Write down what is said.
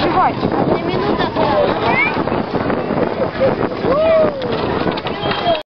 Жевать.